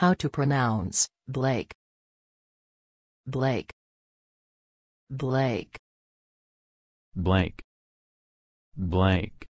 How to pronounce Blake. Blake. Blake. Blake. Blake.